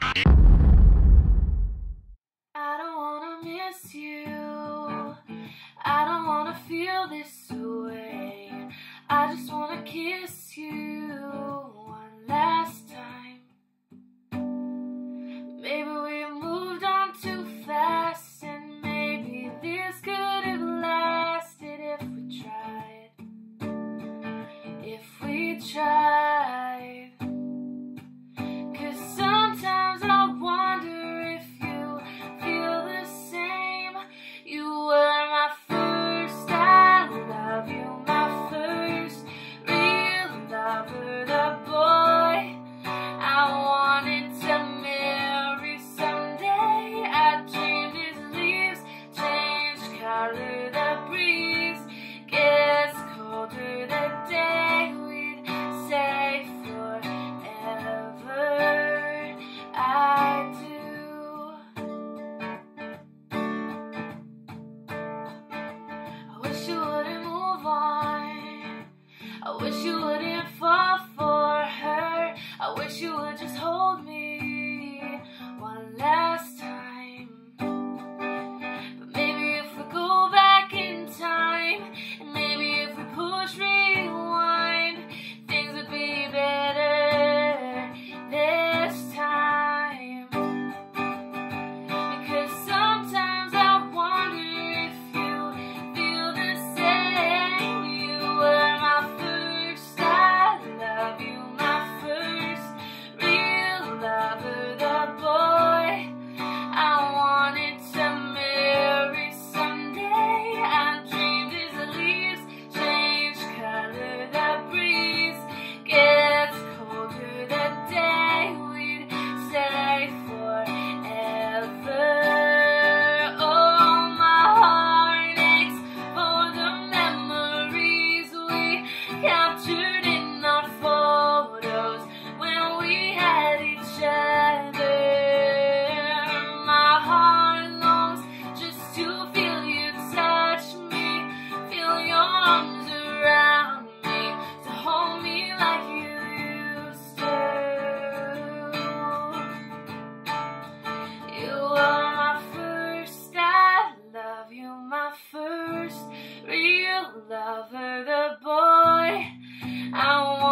I don't wanna miss you. I don't wanna feel this way. I just wanna kiss you one last time. Maybe we moved on too fast, and maybe this could have lasted if we tried. If we tried. Wish you wouldn't move on. I wish you You are my first, I love you, my first real lover, the boy I want.